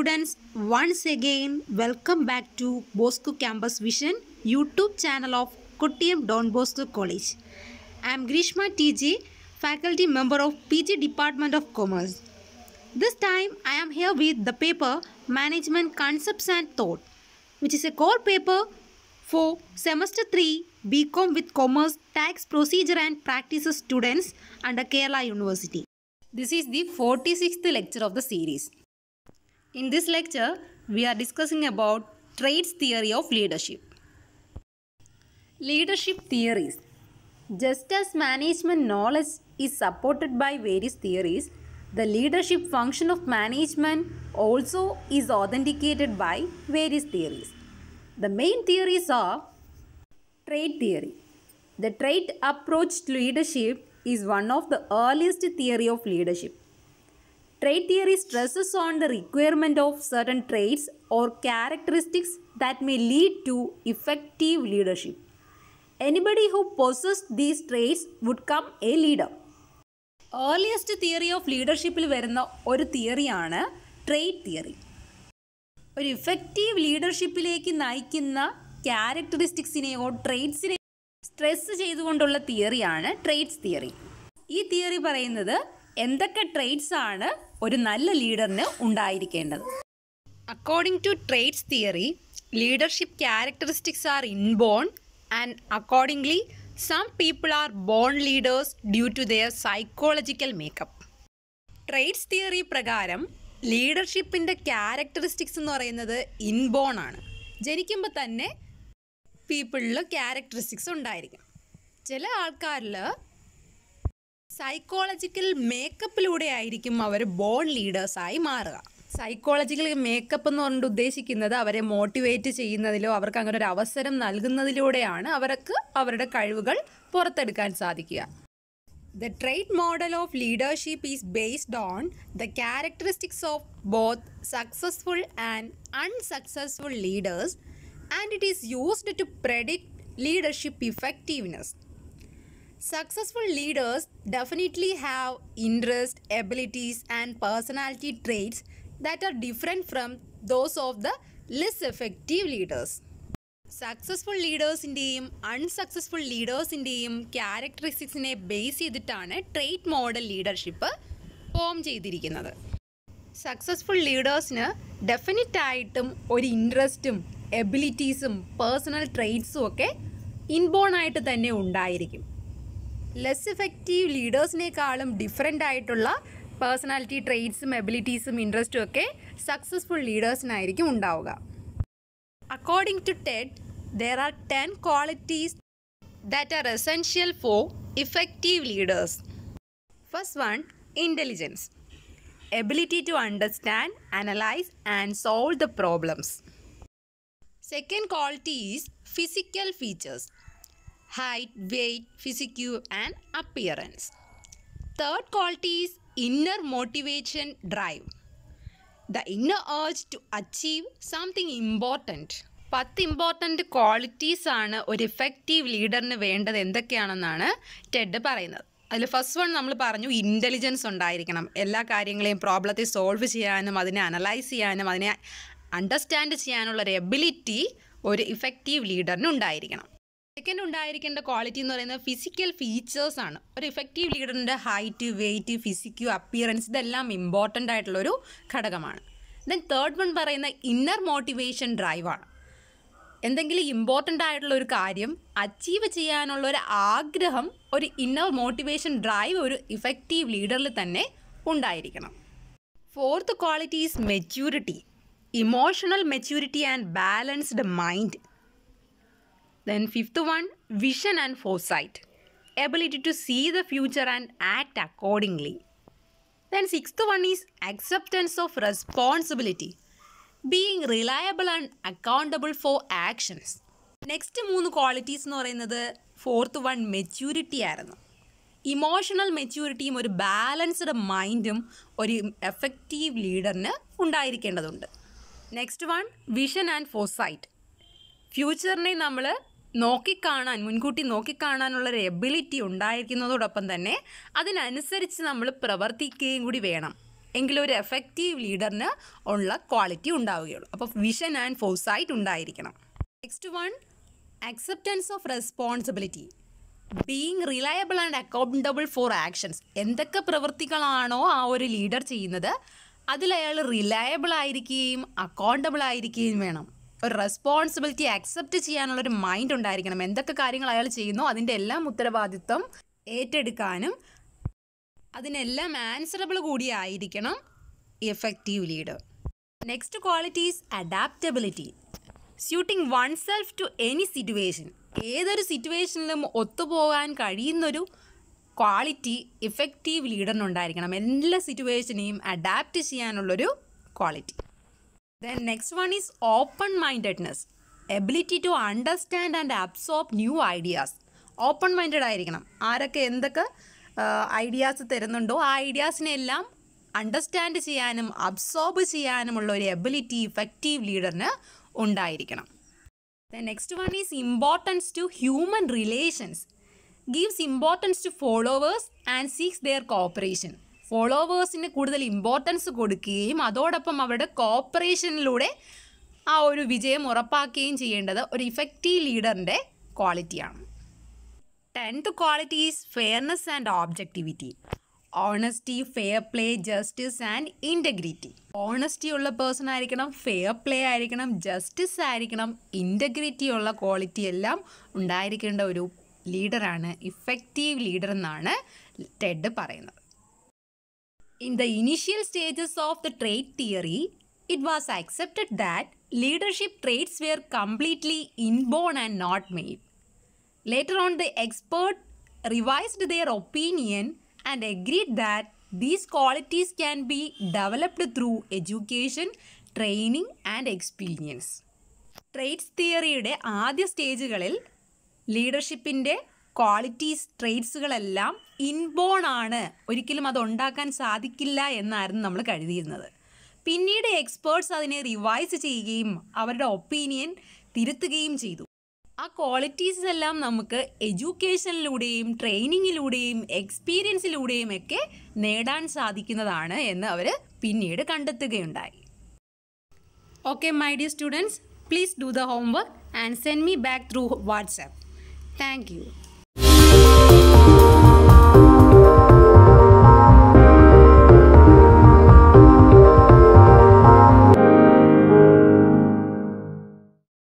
students, once again welcome back to Bosco Campus Vision YouTube channel of Kottayam Don Bosco College. I am Grishma TJ, faculty member of PG Department of Commerce. This time I am here with the paper Management Concepts and Thought, which is a core paper for semester 3 BCom with Commerce Tax Procedure and Practices students under Kerala University. This is the 46th lecture of the series. In this lecture, we are discussing about traits theory of leadership. Leadership theories. Just as management knowledge is supported by various theories, the leadership function of management also is authenticated by various theories. The main theories are trait theory. The trait approach to leadership is one of the earliest theory of leadership. Trait theory stresses on the requirement of certain traits or characteristics that may lead to effective leadership. Anybody who possesses these traits would come a leader. Earliest theory of ലീഡർഷിപ്പിൽ വരുന്ന ഒരു തിയറിയാണ് trade theory ഒരു effective ലീഡർഷിപ്പിലേക്ക് നയിക്കുന്ന ക്യാരക്ടറിസ്റ്റിക്സിനെയോ ട്രേഡ്സിനെ stress ചെയ്തുകൊണ്ടുള്ള തിയറിയാണ് ട്രേഡ്സ് തിയറി ഈ തിയറി പറയുന്നത് എന്തൊക്കെ ട്രേഡ്സ് ആണ് ഒരു നല്ല ലീഡറിന് ഉണ്ടായിരിക്കേണ്ടത്? According to trades theory leadership characteristics are inborn and accordingly some people are born leaders due to their psychological makeup trades theory പ്രകാരം ലീഡർഷിപ്പിന്റെ ക്യാരക്ടറിസ്റ്റിക്സ് എന്ന് പറയുന്നത് ഇൻബോൺ ആണ്. ജനിക്കുമ്പോൾ തന്നെ പീപ്പിളിൽ ക്യാരക്ടറിസ്റ്റിക്സ് ഉണ്ടായിരിക്കും. ചില ആൾക്കാരിൽ സൈക്കോളജിക്കൽ മേക്കപ്പിലൂടെ ആയിരിക്കും അവർ ബോൺ ലീഡേഴ്സായി മാറുക. സൈക്കോളജിക്കൽ മേക്കപ്പ് എന്ന് പറഞ്ഞിട്ട് ഉദ്ദേശിക്കുന്നത് അവരെ മോട്ടിവേറ്റ് ചെയ്യുന്നതിലോ അവർക്ക് അങ്ങനെ ഒരു അവസരം നൽകുന്നതിലൂടെയാണ് അവർക്ക് അവരുടെ കഴിവുകൾ പുറത്തെടുക്കാൻ സാധിക്കുക. The trait model of leadership is based on the characteristics of both successful and unsuccessful leaders and it is used to predict leadership effectiveness Successful leaders definitely have interest, abilities, and personality traits that are different from those of the less effective leaders. Successful ലീഡേഴ്സിന്റെയും unsuccessful ലീഡേഴ്സിന്റെയും ക്യാരക്ടറിസ്റ്റിക്സിനെ base ചെയ്തിട്ടാണ് trait model leadership form ചെയ്തിരിക്കുന്നത് successful ലീഡേഴ്സിന് definite ആയിട്ടും ഒരു ഇൻട്രസ്റ്റും എബിലിറ്റീസും personal ട്രെയ്റ്റ്സും ഒക്കെ inborn ആയിട്ട് തന്നെ ഉണ്ടായിരിക്കും ലെസ് എഫക്റ്റീവ് ലീഡേഴ്സിനേക്കാളും ഡിഫറെന്റ് ആയിട്ടുള്ള പേഴ്സണാലിറ്റി ട്രെയ്റ്റ്സും എബിലിറ്റീസും ഇൻട്രസ്റ്റും ഒക്കെ സക്സസ്ഫുൾ ലീഡേഴ്സിനായിരിക്കും ഉണ്ടാവുക According to TED, there are 10 qualities that are essential for effective leaders. First one, intelligence. Ability to understand, analyze, and solve the problems. Second quality is physical features height, weight physique, and appearance third quality is inner motivation drive the inner urge to achieve something important പത്ത് important qualities ആണ് ഒരു effective ലീഡറിന് വേണ്ടത് എന്തൊക്കെയാണെന്നാണ് Ted പറയുന്നത്. അതിൽ first one നമ്മൾ പറഞ്ഞു intelligence ഉണ്ടായിരിക്കണം. എല്ലാ കാര്യങ്ങളെയും പ്രോബ്ലത്തെ സോൾവ് ചെയ്യാനും അതിനെ അനലൈസ് ചെയ്യാനും അതിനെ അണ്ടർസ്റ്റാൻഡ് ചെയ്യാനുള്ള ഒരു എബിലിറ്റി ഒരു ഇഫക്റ്റീവ് ലീഡറിന് ഉണ്ടായിരിക്കണം. സെക്കൻഡ് ഉണ്ടായിരിക്കേണ്ട ക്വാളിറ്റി എന്ന് പറയുന്നത് ഫിസിക്കൽ ഫീച്ചേഴ്സ് ആണ്. ഒരു ഇഫക്റ്റീവ് ലീഡറിന്റെ ഹൈറ്റ് വെയിറ്റ് ഫിസിക്കു അപ്പിയറൻസ് ഇതെല്ലാം ഇമ്പോർട്ടന്റ് ആയിട്ടുള്ളൊരു ഘടകമാണ്. ദെൻ തേർഡ് വൺ പറയുന്ന ഇന്നർ മോട്ടിവേഷൻ ഡ്രൈവാണ് എന്തെങ്കിലും ഇമ്പോർട്ടന്റ് ആയിട്ടുള്ള ഒരു കാര്യം അച്ചീവ് ചെയ്യാനുള്ള ഒരു ആഗ്രഹം ഒരു ഇന്നർ മോട്ടിവേഷൻ ഡ്രൈവ് ഒരു ഇഫക്റ്റീവ് ലീഡറിൽ തന്നെ ഉണ്ടായിരിക്കണം. Fourth quality is maturity emotional maturity and balanced mind Then fifth one, vision and foresight. Ability to see the future and act accordingly. Then sixth one is acceptance of responsibility. Being reliable and accountable for actions. Next മൂന്ന് qualities എന്ന് പറയുന്നത് fourth one maturity ആയിരുന്നു emotional മെച്യൂരിറ്റിയും ഒരു balanced മൈൻഡും ഒരു effective ലീഡറിന് ഉണ്ടായിരിക്കേണ്ടതുണ്ട് next one vision and foresight ഫ്യൂച്ചറിനെ നമ്മൾ നോക്കിക്കാണാൻ മുൻകൂട്ടി നോക്കിക്കാണാനുള്ള ഒരു എബിലിറ്റി ഉണ്ടായിരിക്കുന്നതോടൊപ്പം തന്നെ അതിനനുസരിച്ച് നമ്മൾ പ്രവർത്തിക്കുകയും കൂടി വേണം. എങ്കിലും ഒരു എഫക്റ്റീവ് ലീഡറിന് ഉള്ള ക്വാളിറ്റി ഉണ്ടാവുകയുള്ളൂ. അപ്പോൾ വിഷൻ ആൻഡ് ഫോസൈറ്റ് ഉണ്ടായിരിക്കണം. Next one acceptance of responsibility being reliable and accountable for actions എന്തൊക്കെ പ്രവൃത്തികളാണോ ആ ഒരു ലീഡർ ചെയ്യുന്നത്? അതിൽ അയാൾ റിലയബിൾ ആയിരിക്കുകയും അക്കൗണ്ടബിൾ ആയിരിക്കുകയും വേണം. ഒരു റെസ്പോൺസിബിലിറ്റി അക്സെപ്റ്റ് ചെയ്യാനുള്ള ഒരു മൈൻഡ് ഉണ്ടായിരിക്കണം. എന്തൊക്കെ കാര്യങ്ങൾ അയാൾ ചെയ്യുന്നു അതിന്റെ എല്ലാം ഉത്തരവാദിത്വം ഏറ്റെടുക്കാനും അതിനെല്ലാം answerable കൂടിയായിരിക്കണം effective leader next quality is adaptability suiting oneself to any situation ഏതൊരു സിറ്റുവേഷനിലും ഒത്തുപോകാൻ കഴിയുന്നൊരു ക്വാളിറ്റി ഇഫക്റ്റീവ് ലീഡറിനുണ്ടായിരിക്കണം എല്ലാ സിറ്റുവേഷനെയും അഡാപ്റ്റ് ചെയ്യാനുള്ളൊരു quality then next one is open mindedness ability to understand and absorb new ideas open minded ആയിരിക്കണം. ആരൊക്കെ എന്തൊക്കെ ഐഡിയാസ് തരുന്നുണ്ടോ ആ ഐഡിയാസിനെല്ലാം അണ്ടർസ്റ്റാൻഡ് ചെയ്യാനും അബ്സോർബ് ചെയ്യാനുമുള്ള ഒരു എബിലിറ്റി ഇഫക്റ്റീവ് ലീഡറിന് ഉണ്ടായിരിക്കണം. The next one is importance to human relations gives importance to followers and seeks their cooperation ഫോളോവേഴ്സിന് കൂടുതൽ ഇമ്പോർട്ടൻസ് കൊടുക്കുകയും അതോടൊപ്പം അവരുടെ കോപ്പറേഷനിലൂടെ ആ ഒരു വിജയം ഉറപ്പാക്കുകയും ചെയ്യേണ്ടത് ഒരു ഇഫക്റ്റീവ് ലീഡറിന്റെ ക്വാളിറ്റിയാണ് tenth quality is fairness and objectivity honesty fair play justice and integrity honesty ഉള്ള പേഴ്സൺ ആയിരിക്കണം ഫെയർ പ്ലേ ആയിരിക്കണം ജസ്റ്റിസ് ആയിരിക്കണം ഇന്റഗ്രിറ്റി ഉള്ള ക്വാളിറ്റി എല്ലാം ഉണ്ടായിരിക്കേണ്ട ഒരു ലീഡറാണ് ഇഫക്റ്റീവ് ലീഡർ എന്നാണ് ടെഡ് പറയുന്നത്. In the initial stages of the trait theory, it was accepted that leadership traits were completely inborn and not made. Later on, the expert revised their opinion and agreed that these qualities can be developed through education, training, and experience. Traits തിയറിയുടെ ആദ്യ സ്റ്റേജുകളിൽ ലീഡർഷിപ്പിന്റെ qualities ട്രേറ്റ്സുകളെല്ലാം inborn ആണ്. ഒരിക്കലും അത് ഉണ്ടാക്കാൻ സാധിക്കില്ല എന്നായിരുന്നു നമ്മൾ കരുതിയിരുന്നത്. പിന്നീട് എക്സ്പേർട്സ് അതിനെ റിവൈസ് ചെയ്യുകയും അവരുടെ ഒപ്പീനിയൻ തിരുത്തുകയും ചെയ്തു. ആ ക്വാളിറ്റീസ് എല്ലാം നമുക്ക് എഡ്യൂക്കേഷനിലൂടെയും ട്രെയിനിങ്ങിലൂടെയും എക്സ്പീരിയൻസിലൂടെയും ഒക്കെ നേടാൻ സാധിക്കുന്നതാണ് എന്ന് അവർ പിന്നീട് കണ്ടെത്തുകയുണ്ടായി. Okay my dear students please do the homework and send me back through WhatsApp thank you.